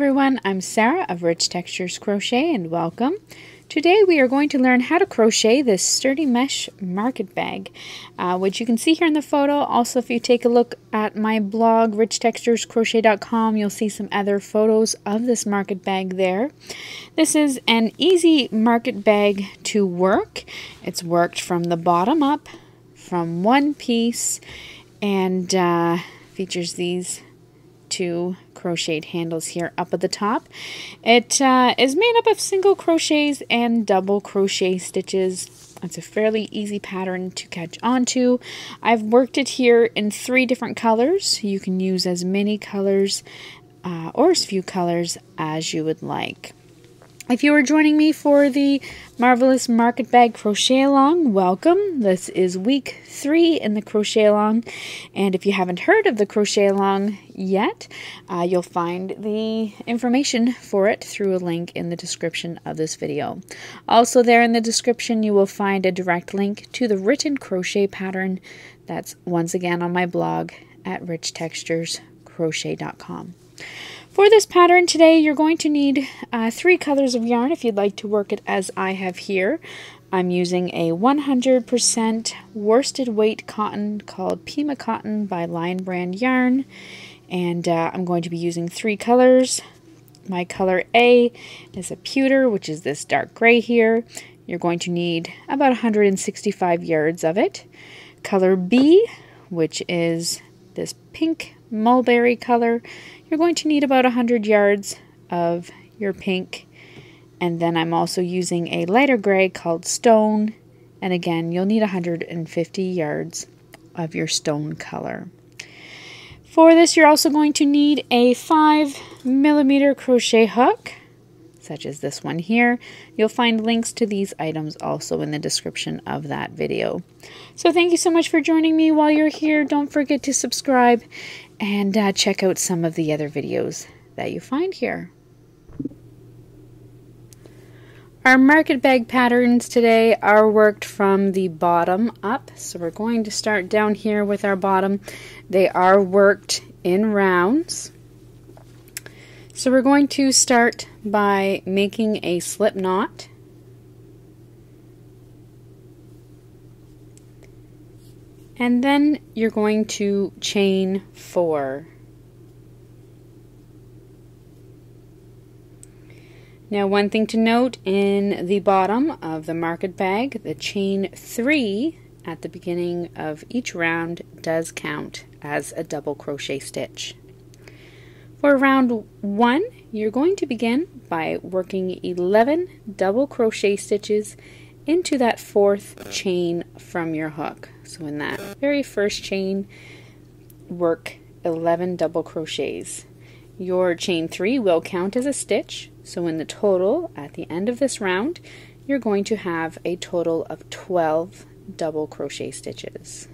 everyone, I'm Sarah of Rich Textures Crochet and welcome. Today we are going to learn how to crochet this sturdy mesh market bag, uh, which you can see here in the photo. Also, if you take a look at my blog, richtexturescrochet.com, you'll see some other photos of this market bag there. This is an easy market bag to work. It's worked from the bottom up, from one piece, and uh, features these two crocheted handles here up at the top. It uh, is made up of single crochets and double crochet stitches. It's a fairly easy pattern to catch on to. I've worked it here in three different colors. You can use as many colors uh, or as few colors as you would like. If you are joining me for the Marvelous Market Bag Crochet Along, welcome. This is week three in the Crochet Along. And if you haven't heard of the Crochet Along yet, uh, you'll find the information for it through a link in the description of this video. Also, there in the description, you will find a direct link to the written crochet pattern that's once again on my blog at richtexturescrochet.com. For this pattern today, you're going to need uh, three colors of yarn if you'd like to work it as I have here. I'm using a 100% worsted weight cotton called Pima Cotton by Lion Brand Yarn. And uh, I'm going to be using three colors. My color A is a pewter, which is this dark gray here. You're going to need about 165 yards of it. Color B, which is this pink mulberry color, you're going to need about 100 yards of your pink. And then I'm also using a lighter gray called Stone. And again, you'll need 150 yards of your stone color. For this, you're also going to need a 5 millimeter crochet hook, such as this one here. You'll find links to these items also in the description of that video. So thank you so much for joining me while you're here. Don't forget to subscribe and uh, check out some of the other videos that you find here. Our market bag patterns today are worked from the bottom up. So we're going to start down here with our bottom. They are worked in rounds. So we're going to start by making a slip knot And then you're going to chain four. Now one thing to note in the bottom of the market bag, the chain three at the beginning of each round does count as a double crochet stitch. For round one, you're going to begin by working 11 double crochet stitches into that fourth chain from your hook. So in that very first chain, work 11 double crochets. Your chain 3 will count as a stitch, so in the total, at the end of this round, you're going to have a total of 12 double crochet stitches.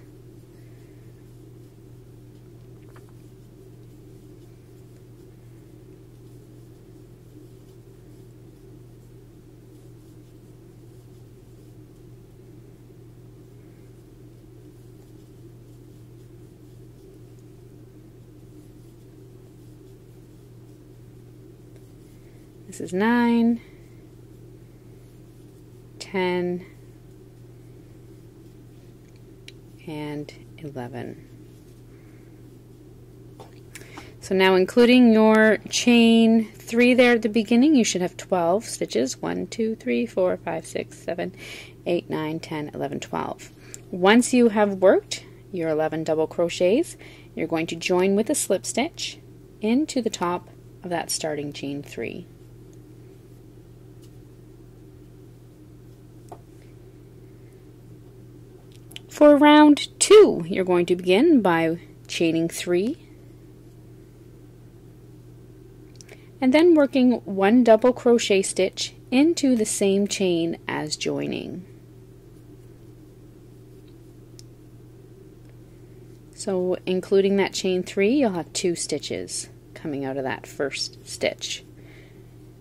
Is 9, 10, and 11. So now including your chain 3 there at the beginning, you should have 12 stitches. 1, 2, 3, 4, 5, 6, 7, 8, 9, 10, 11, 12. Once you have worked your 11 double crochets, you're going to join with a slip stitch into the top of that starting chain 3. For round two, you're going to begin by chaining three and then working one double crochet stitch into the same chain as joining. So including that chain three, you'll have two stitches coming out of that first stitch.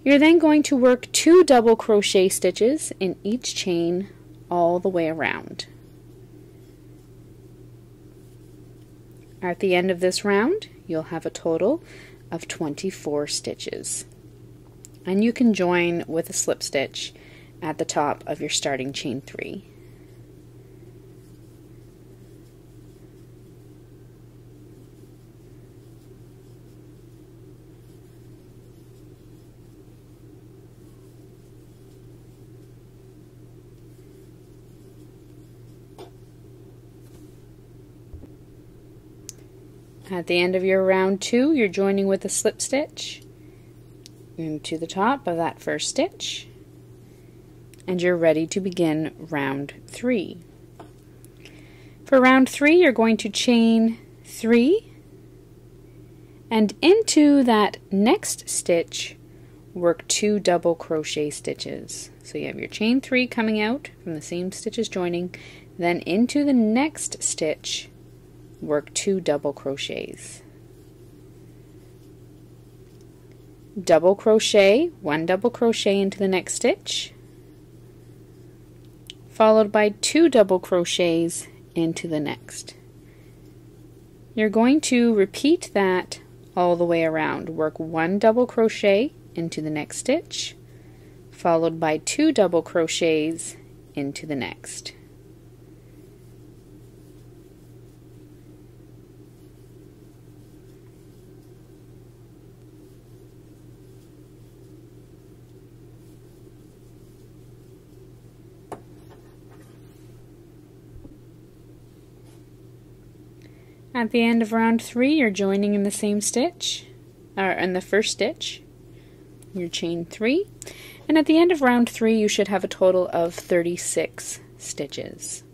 You're then going to work two double crochet stitches in each chain all the way around. At the end of this round, you'll have a total of 24 stitches. And you can join with a slip stitch at the top of your starting chain 3. At the end of your round two, you're joining with a slip stitch into the top of that first stitch, and you're ready to begin round three. For round three, you're going to chain three, and into that next stitch, work two double crochet stitches. So you have your chain three coming out from the same stitches joining, then into the next stitch, work two double crochets. Double crochet, one double crochet into the next stitch, followed by two double crochets into the next. You're going to repeat that all the way around. Work one double crochet into the next stitch, followed by two double crochets into the next. At the end of round three, you're joining in the same stitch, or in the first stitch, your chain three, and at the end of round three, you should have a total of 36 stitches.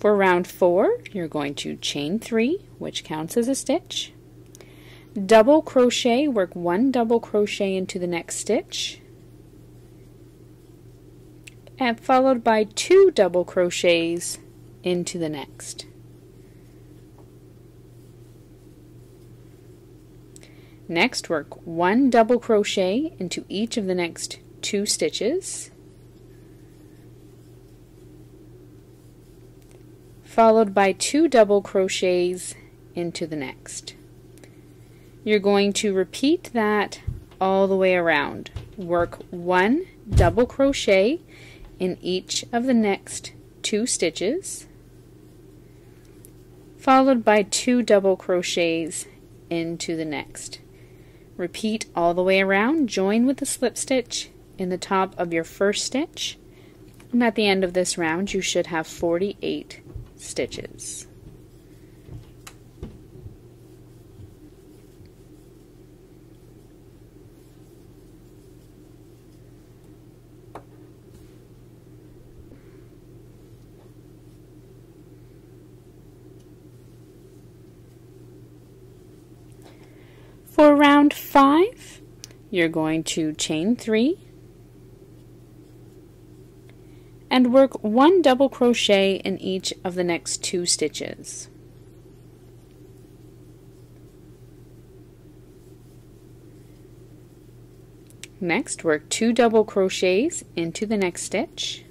For round four, you're going to chain three, which counts as a stitch, double crochet, work one double crochet into the next stitch, and followed by two double crochets into the next. Next, work one double crochet into each of the next two stitches, followed by two double crochets into the next. You're going to repeat that all the way around. Work one double crochet in each of the next two stitches, followed by two double crochets into the next. Repeat all the way around, join with the slip stitch in the top of your first stitch, and at the end of this round you should have 48 stitches. For round five, you're going to chain three and work one double crochet in each of the next two stitches. Next, work two double crochets into the next stitch.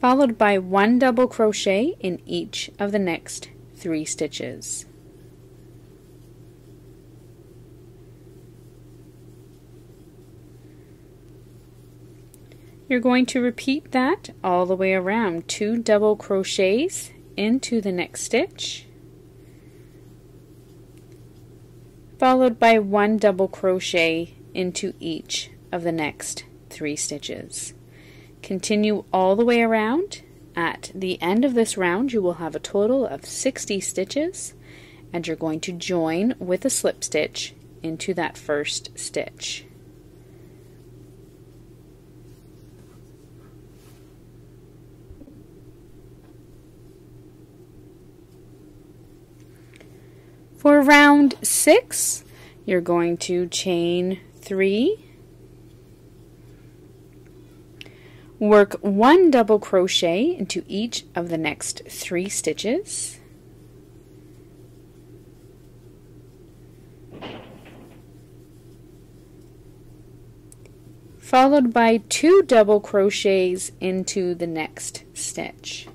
Followed by one double crochet in each of the next three stitches. You're going to repeat that all the way around. Two double crochets into the next stitch, followed by one double crochet into each of the next three stitches. Continue all the way around at the end of this round, you will have a total of 60 stitches, and you're going to join with a slip stitch into that first stitch. For round six, you're going to chain three Work one double crochet into each of the next three stitches. followed by two double crochets into the next stitch.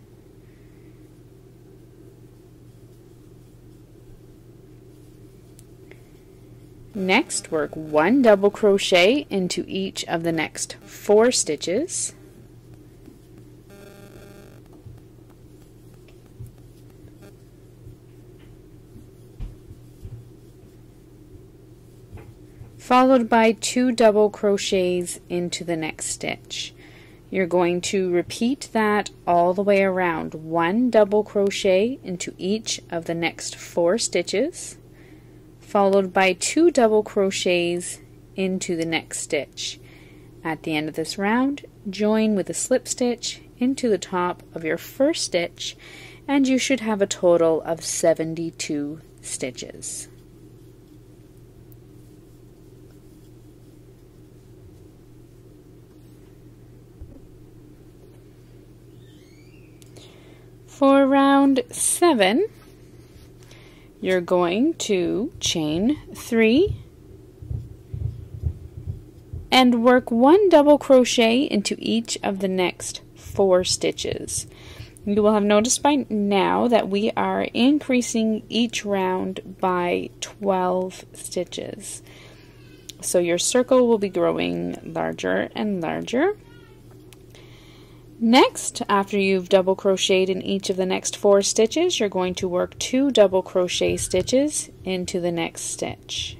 Next, work one double crochet into each of the next four stitches. Followed by two double crochets into the next stitch. You're going to repeat that all the way around. One double crochet into each of the next four stitches, followed by two double crochets into the next stitch. At the end of this round, join with a slip stitch into the top of your first stitch, and you should have a total of 72 stitches. For round seven, you're going to chain three and work one double crochet into each of the next four stitches. You will have noticed by now that we are increasing each round by 12 stitches. So your circle will be growing larger and larger. Next, after you've double crocheted in each of the next four stitches, you're going to work two double crochet stitches into the next stitch.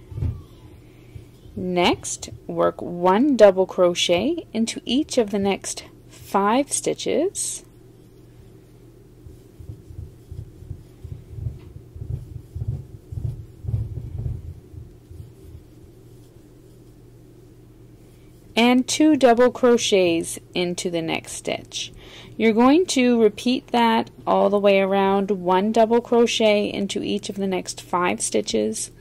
Next, work one double crochet into each of the next five stitches. And two double crochets into the next stitch. You're going to repeat that all the way around, one double crochet into each of the next five stitches,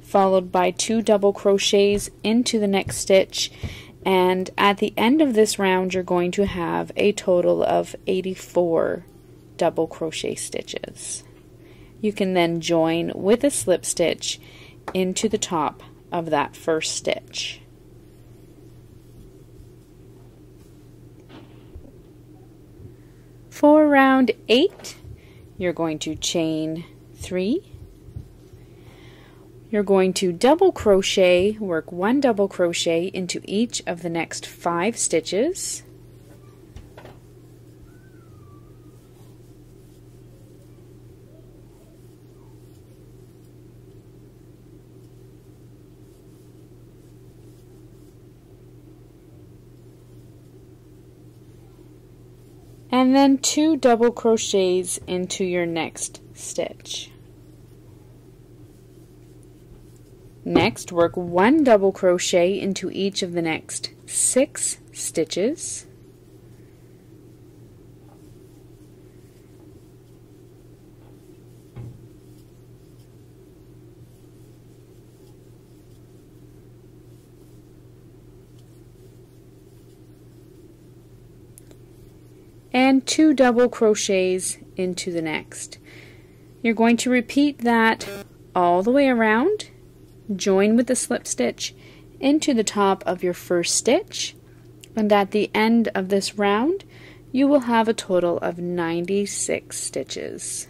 followed by two double crochets into the next stitch, and at the end of this round you're going to have a total of 84 double crochet stitches. You can then join with a slip stitch into the top of that first stitch. For round 8, you're going to chain 3. You're going to double crochet, work one double crochet into each of the next 5 stitches. And then two double crochets into your next stitch. Next, work one double crochet into each of the next six stitches. And two double crochets into the next. You're going to repeat that all the way around, join with the slip stitch into the top of your first stitch, and at the end of this round, you will have a total of 96 stitches.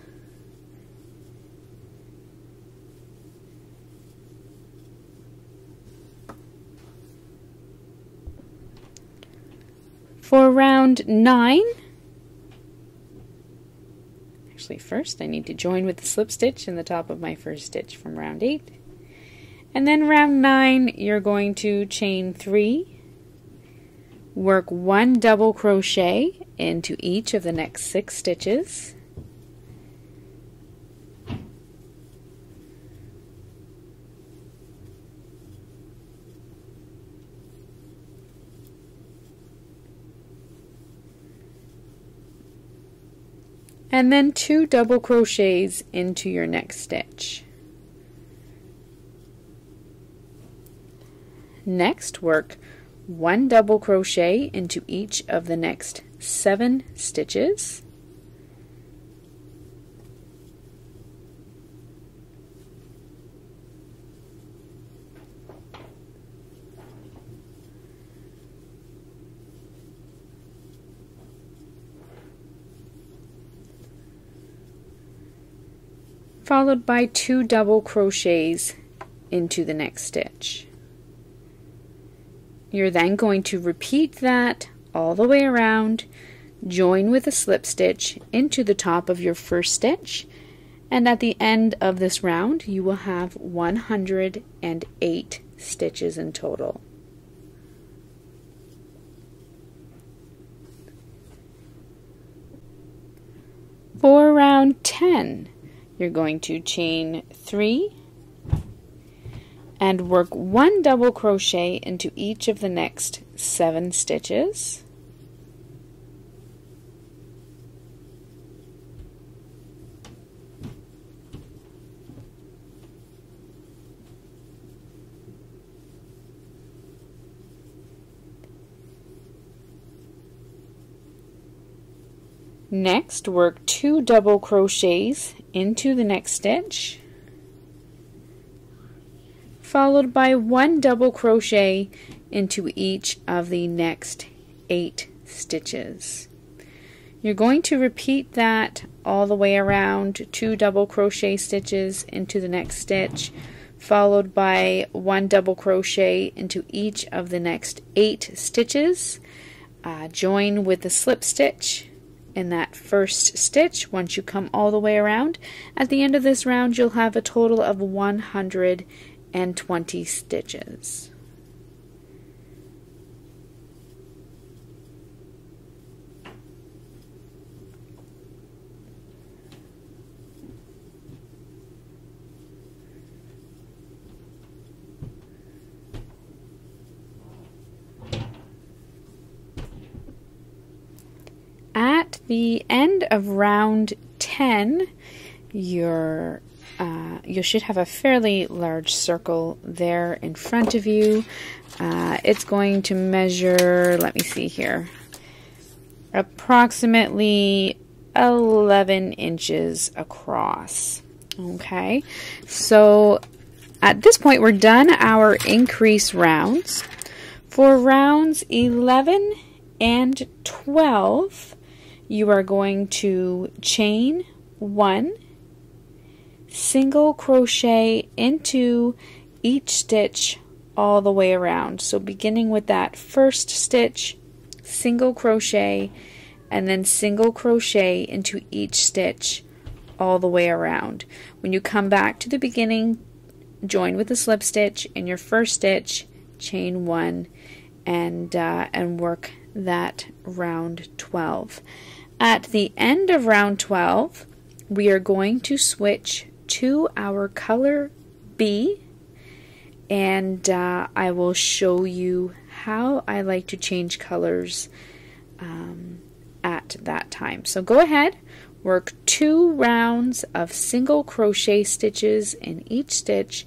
For round 9, actually first. I need to join with the slip stitch in the top of my first stitch from round 8 and then round 9 you're going to chain 3 work one double crochet into each of the next six stitches and then two double crochets into your next stitch. Next work one double crochet into each of the next seven stitches followed by two double crochets into the next stitch. You're then going to repeat that all the way around, join with a slip stitch into the top of your first stitch, and at the end of this round you will have 108 stitches in total. For round 10, you're going to chain 3 and work one double crochet into each of the next 7 stitches. Next, work two double crochets into the next stitch, followed by one double crochet into each of the next eight stitches. You're going to repeat that all the way around, two double crochet stitches into the next stitch, followed by one double crochet into each of the next eight stitches. Uh, join with the slip stitch in that first stitch once you come all the way around. At the end of this round you'll have a total of 120 stitches. The end of round 10, you're, uh, you should have a fairly large circle there in front of you. Uh, it's going to measure, let me see here, approximately 11 inches across. Okay, so at this point we're done our increase rounds. For rounds 11 and 12, you are going to chain one, single crochet into each stitch all the way around. So beginning with that first stitch, single crochet, and then single crochet into each stitch all the way around. When you come back to the beginning, join with a slip stitch in your first stitch, chain one, and uh, and work that round 12. At the end of round 12, we are going to switch to our color B and uh, I will show you how I like to change colors um, at that time. So go ahead, work two rounds of single crochet stitches in each stitch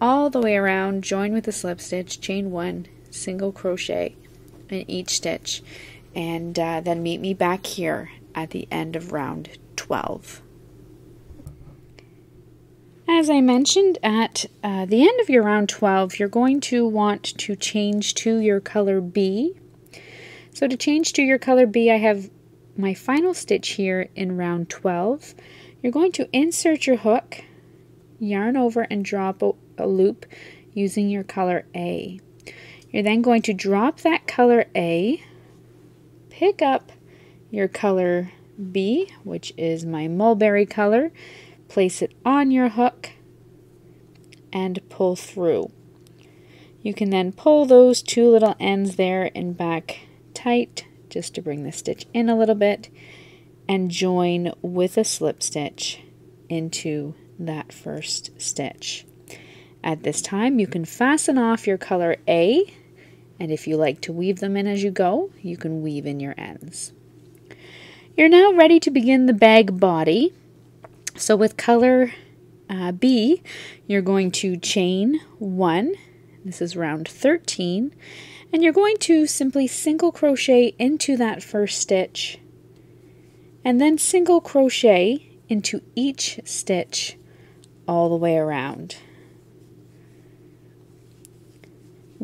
all the way around, join with a slip stitch, chain one, single crochet in each stitch and uh, then meet me back here at the end of round 12. As I mentioned at uh, the end of your round 12, you're going to want to change to your color B. So to change to your color B, I have my final stitch here in round 12. You're going to insert your hook, yarn over and drop a, a loop using your color A. You're then going to drop that color A pick up your color B, which is my mulberry color, place it on your hook, and pull through. You can then pull those two little ends there and back tight just to bring the stitch in a little bit and join with a slip stitch into that first stitch. At this time you can fasten off your color A and if you like to weave them in as you go, you can weave in your ends. You're now ready to begin the bag body. So with color uh, B, you're going to chain one. This is round 13. And you're going to simply single crochet into that first stitch and then single crochet into each stitch all the way around.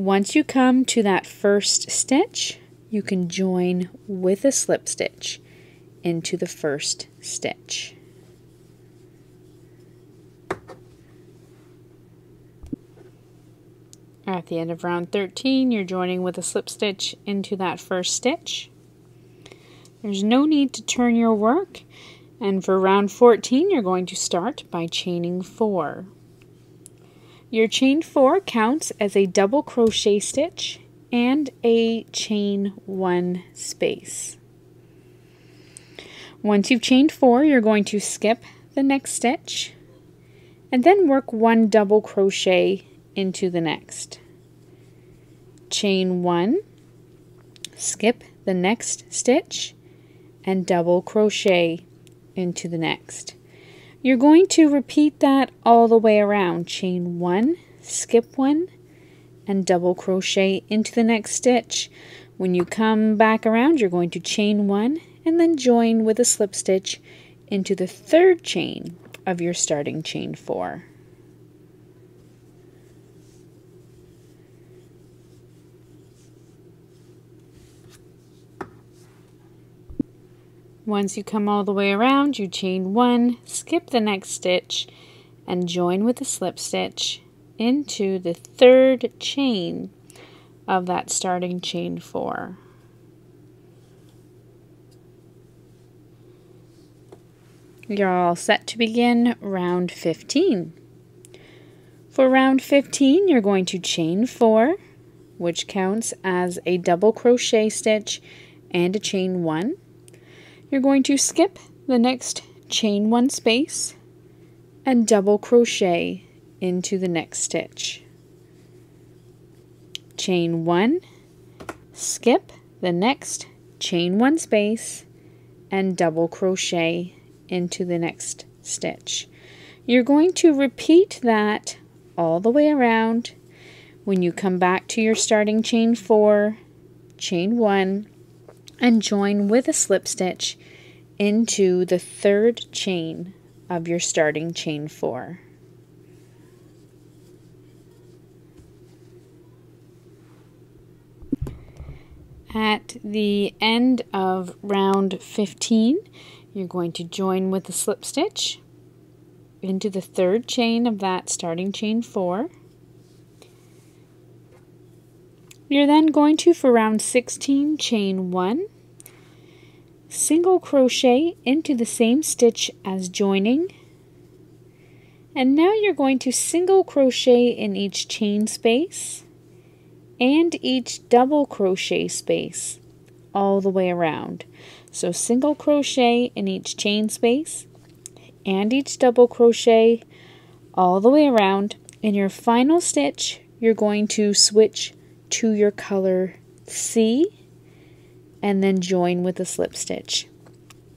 Once you come to that first stitch, you can join with a slip stitch into the first stitch. At the end of round 13, you're joining with a slip stitch into that first stitch. There's no need to turn your work. And for round 14, you're going to start by chaining 4. Your chain 4 counts as a double crochet stitch and a chain 1 space. Once you've chained 4, you're going to skip the next stitch and then work one double crochet into the next. Chain 1, skip the next stitch and double crochet into the next. You're going to repeat that all the way around. Chain 1, skip 1, and double crochet into the next stitch. When you come back around, you're going to chain 1 and then join with a slip stitch into the third chain of your starting chain 4. Once you come all the way around, you chain one, skip the next stitch, and join with a slip stitch into the third chain of that starting chain four. You're all set to begin round 15. For round 15, you're going to chain four, which counts as a double crochet stitch and a chain one. You're going to skip the next chain one space and double crochet into the next stitch. Chain one, skip the next chain one space and double crochet into the next stitch. You're going to repeat that all the way around. When you come back to your starting chain four, chain one, and join with a slip stitch into the third chain of your starting chain four. At the end of round 15, you're going to join with a slip stitch into the third chain of that starting chain four. You're then going to, for round 16, chain one, single crochet into the same stitch as joining, and now you're going to single crochet in each chain space and each double crochet space all the way around. So single crochet in each chain space and each double crochet all the way around. In your final stitch, you're going to switch to your color C and then join with a slip stitch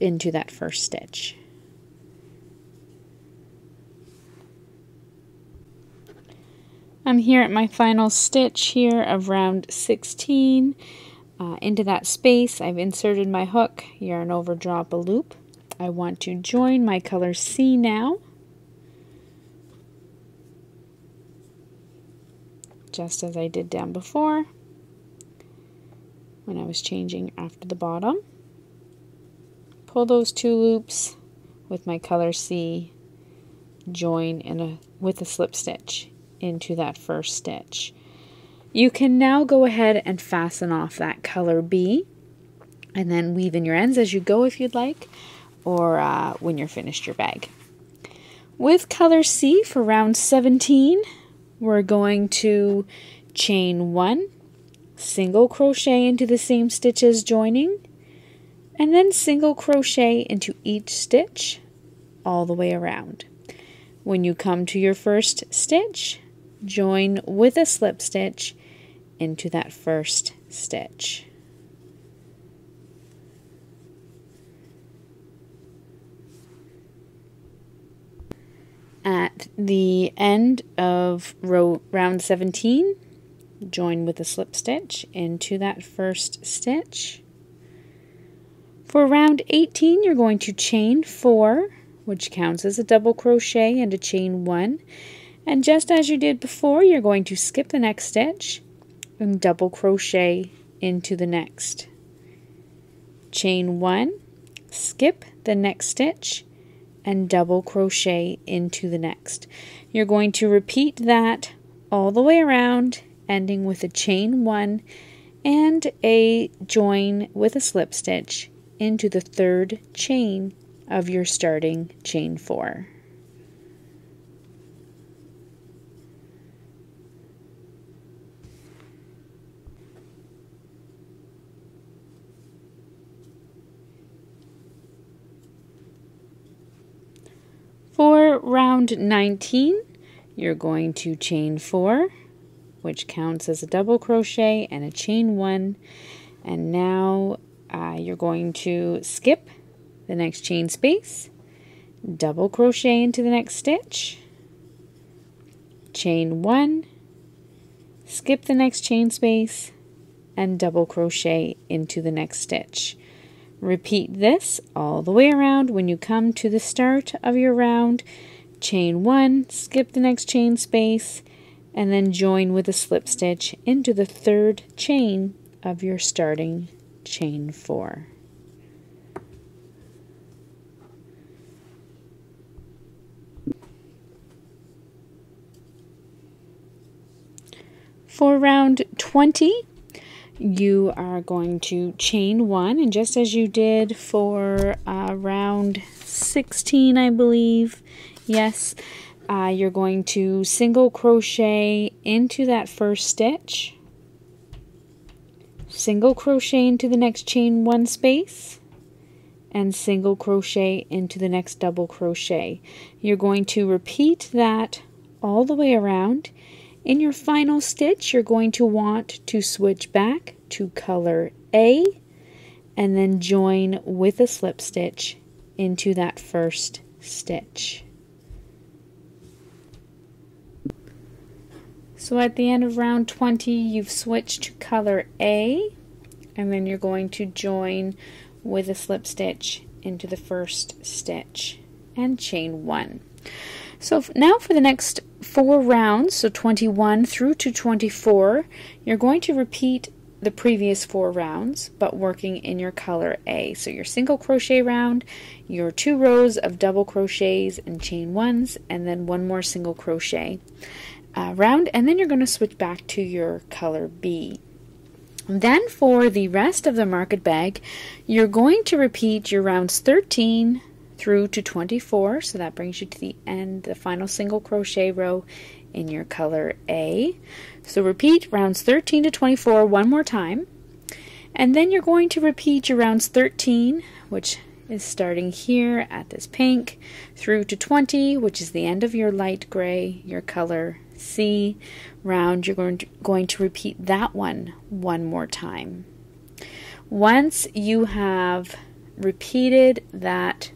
into that first stitch. I'm here at my final stitch here of round 16 uh, into that space, I've inserted my hook, yarn over, drop a loop. I want to join my color C now. Just as I did down before when I was changing after the bottom. Pull those two loops with my color C, join in a with a slip stitch into that first stitch. You can now go ahead and fasten off that color B and then weave in your ends as you go if you'd like or uh, when you're finished your bag. With color C for round 17, we're going to chain one, single crochet into the same stitch as joining, and then single crochet into each stitch all the way around. When you come to your first stitch, join with a slip stitch into that first stitch. At the end of row round 17, join with a slip stitch into that first stitch. For round 18, you're going to chain 4, which counts as a double crochet and a chain 1. And just as you did before, you're going to skip the next stitch and double crochet into the next. Chain one, skip the next stitch, and double crochet into the next. You're going to repeat that all the way around ending with a chain one and a join with a slip stitch into the third chain of your starting chain four. Round 19, you're going to chain 4, which counts as a double crochet and a chain 1. And now uh, you're going to skip the next chain space, double crochet into the next stitch, chain 1, skip the next chain space, and double crochet into the next stitch. Repeat this all the way around when you come to the start of your round. Chain one, skip the next chain space, and then join with a slip stitch into the third chain of your starting chain four. For round 20, you are going to chain one. And just as you did for uh, round 16 I believe yes uh, you're going to single crochet into that first stitch. Single crochet into the next chain one space. And single crochet into the next double crochet. You're going to repeat that all the way around in your final stitch, you're going to want to switch back to color A and then join with a slip stitch into that first stitch. So at the end of round 20, you've switched to color A and then you're going to join with a slip stitch into the first stitch and chain one. So now for the next four rounds, so 21 through to 24, you're going to repeat the previous four rounds, but working in your color A. So your single crochet round, your two rows of double crochets and chain ones, and then one more single crochet uh, round, and then you're going to switch back to your color B. Then for the rest of the market bag, you're going to repeat your rounds 13, through to 24 so that brings you to the end the final single crochet row in your color A. So repeat rounds 13 to 24 one more time. And then you're going to repeat your rounds 13 which is starting here at this pink through to 20 which is the end of your light gray your color C round. You're going to, going to repeat that one one more time. Once you have repeated that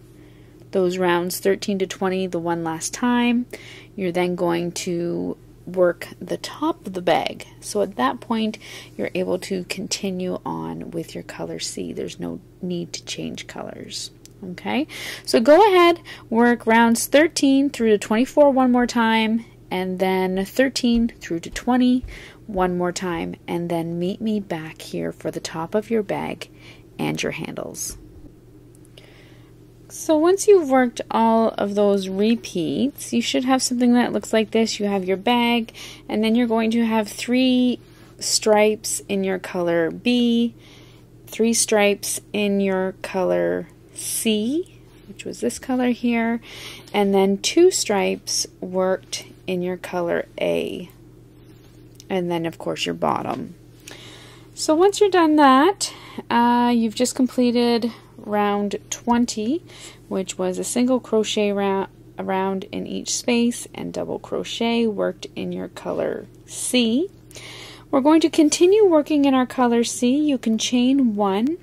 those rounds 13 to 20 the one last time. You're then going to work the top of the bag. So at that point, you're able to continue on with your color C. There's no need to change colors. Okay, so go ahead, work rounds 13 through to 24 one more time, and then 13 through to 20 one more time, and then meet me back here for the top of your bag and your handles. So once you've worked all of those repeats, you should have something that looks like this. You have your bag, and then you're going to have three stripes in your color B, three stripes in your color C, which was this color here, and then two stripes worked in your color A, and then of course your bottom. So once you're done that, uh, you've just completed round 20, which was a single crochet round around in each space and double crochet worked in your color C. We're going to continue working in our color C. You can chain one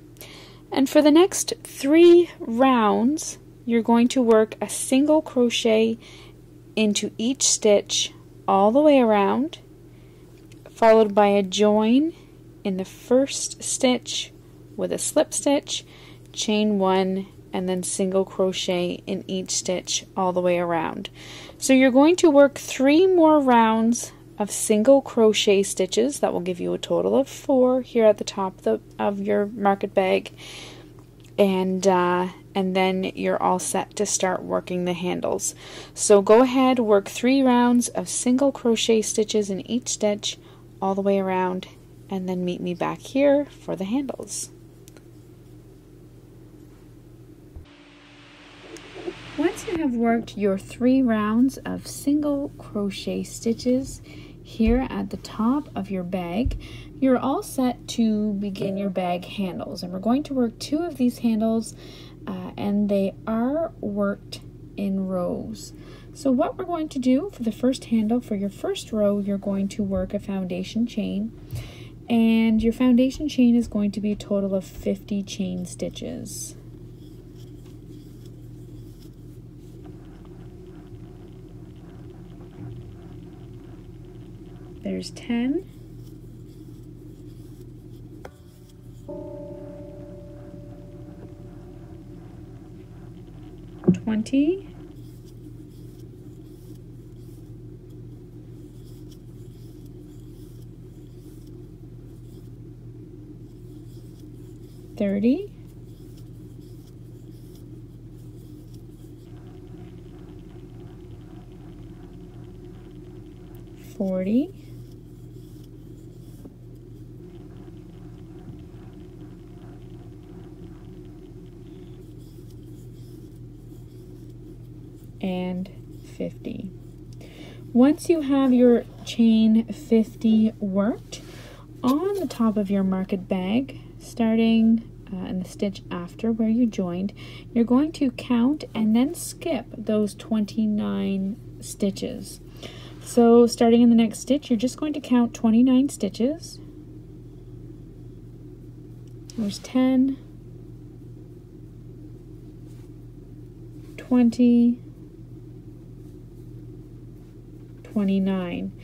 and for the next three rounds you're going to work a single crochet into each stitch all the way around followed by a join in the first stitch with a slip stitch chain one and then single crochet in each stitch all the way around. So you're going to work three more rounds of single crochet stitches that will give you a total of four here at the top of, the, of your market bag and uh, and then you're all set to start working the handles so go ahead work three rounds of single crochet stitches in each stitch all the way around and then meet me back here for the handles. Once you have worked your three rounds of single crochet stitches here at the top of your bag, you're all set to begin your bag handles. And we're going to work two of these handles uh, and they are worked in rows. So what we're going to do for the first handle, for your first row, you're going to work a foundation chain. And your foundation chain is going to be a total of 50 chain stitches. There's 10. Twenty. Thirty. Forty. And 50. Once you have your chain 50 worked, on the top of your market bag, starting uh, in the stitch after where you joined, you're going to count and then skip those 29 stitches. So starting in the next stitch, you're just going to count 29 stitches. There's 10, 20, 29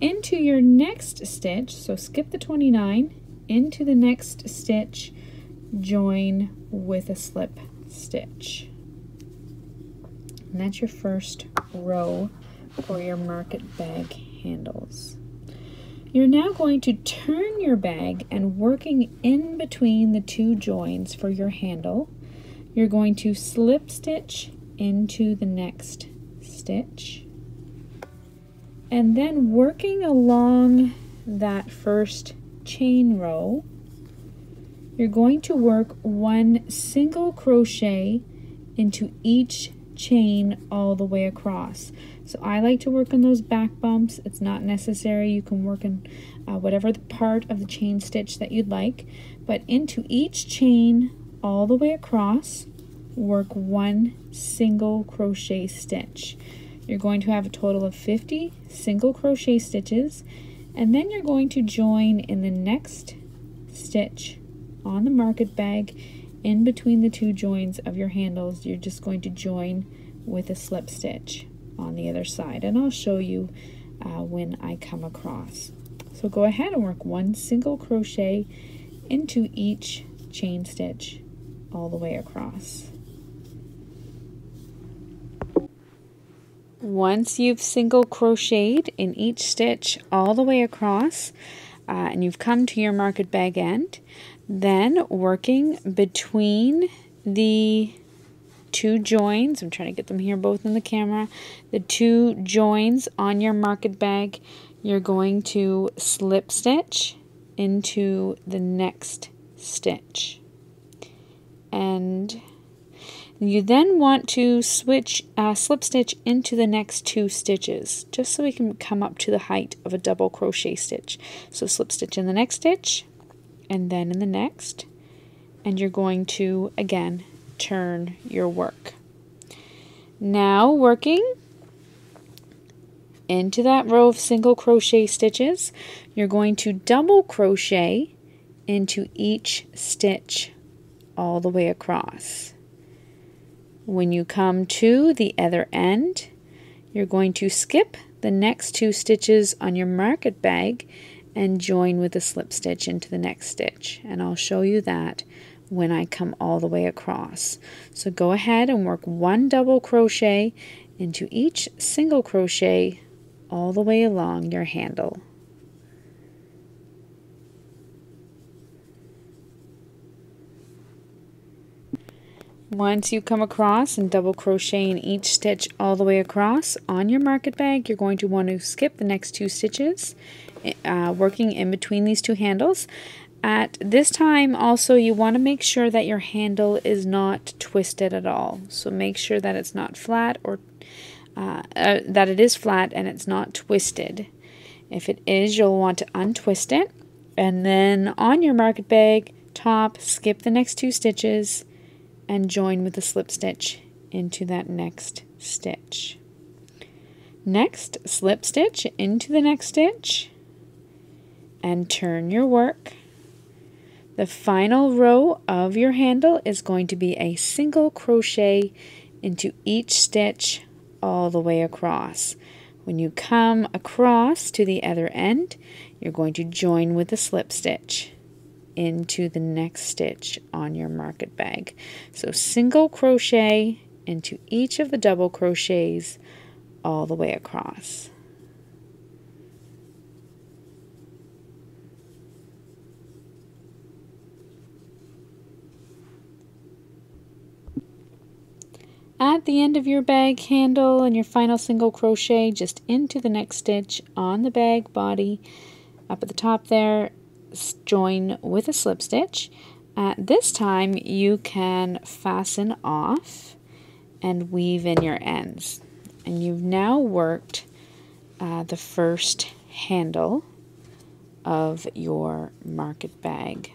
into your next stitch so skip the 29 into the next stitch join with a slip stitch. And that's your first row for your market bag handles. You're now going to turn your bag and working in between the two joins for your handle you're going to slip stitch into the next stitch and then working along that first chain row, you're going to work one single crochet into each chain all the way across. So I like to work on those back bumps. It's not necessary. You can work in uh, whatever the part of the chain stitch that you'd like. But into each chain all the way across, work one single crochet stitch. You're going to have a total of 50 single crochet stitches. And then you're going to join in the next stitch on the market bag in between the two joins of your handles. You're just going to join with a slip stitch on the other side. And I'll show you uh, when I come across. So go ahead and work one single crochet into each chain stitch all the way across Once you've single crocheted in each stitch all the way across uh, and you've come to your market bag end, then working between the two joins, I'm trying to get them here both in the camera, the two joins on your market bag, you're going to slip stitch into the next stitch. And you then want to switch uh, slip stitch into the next two stitches just so we can come up to the height of a double crochet stitch. So slip stitch in the next stitch and then in the next and you're going to again turn your work. Now working into that row of single crochet stitches you're going to double crochet into each stitch all the way across. When you come to the other end, you're going to skip the next two stitches on your market bag and join with a slip stitch into the next stitch. And I'll show you that when I come all the way across. So go ahead and work one double crochet into each single crochet all the way along your handle. Once you come across and double crochet in each stitch all the way across on your market bag, you're going to want to skip the next two stitches uh, working in between these two handles. At this time, also, you want to make sure that your handle is not twisted at all. So make sure that it's not flat or uh, uh, that it is flat and it's not twisted. If it is, you'll want to untwist it. And then on your market bag top, skip the next two stitches and join with the slip stitch into that next stitch. Next, slip stitch into the next stitch and turn your work. The final row of your handle is going to be a single crochet into each stitch all the way across. When you come across to the other end, you're going to join with a slip stitch into the next stitch on your market bag. So single crochet into each of the double crochets all the way across. At the end of your bag handle and your final single crochet just into the next stitch on the bag body up at the top there join with a slip stitch. At this time you can fasten off and weave in your ends and you've now worked uh, the first handle of your market bag.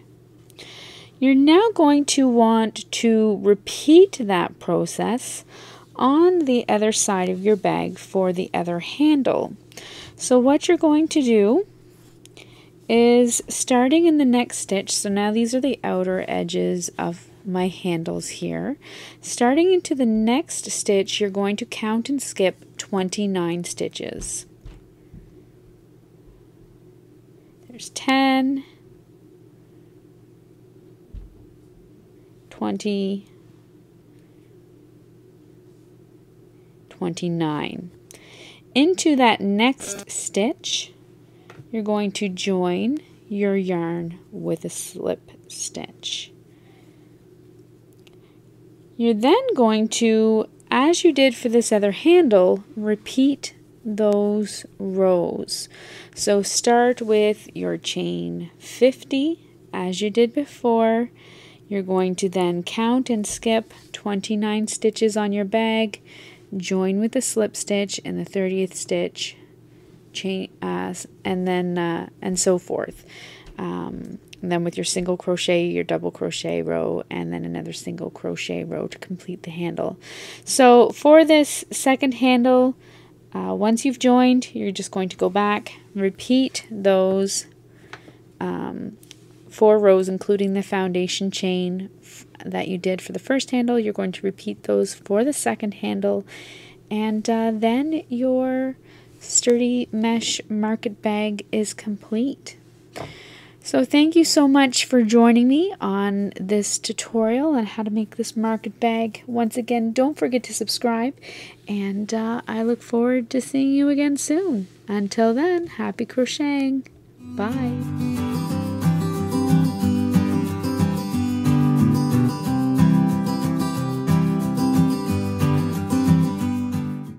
You're now going to want to repeat that process on the other side of your bag for the other handle. So what you're going to do is starting in the next stitch, so now these are the outer edges of my handles here. Starting into the next stitch, you're going to count and skip 29 stitches. There's 10, 20, 29. Into that next stitch, you're going to join your yarn with a slip stitch. You're then going to, as you did for this other handle, repeat those rows. So start with your chain 50 as you did before you're going to then count and skip 29 stitches on your bag, join with a slip stitch in the 30th stitch, chain, uh, and then uh, and so forth. Um, and then with your single crochet, your double crochet row, and then another single crochet row to complete the handle. So for this second handle, uh, once you've joined, you're just going to go back, repeat those um, four rows, including the foundation chain that you did for the first handle. You're going to repeat those for the second handle. And uh, then your sturdy mesh market bag is complete. So thank you so much for joining me on this tutorial on how to make this market bag. Once again, don't forget to subscribe, and uh, I look forward to seeing you again soon. Until then, happy crocheting. Bye.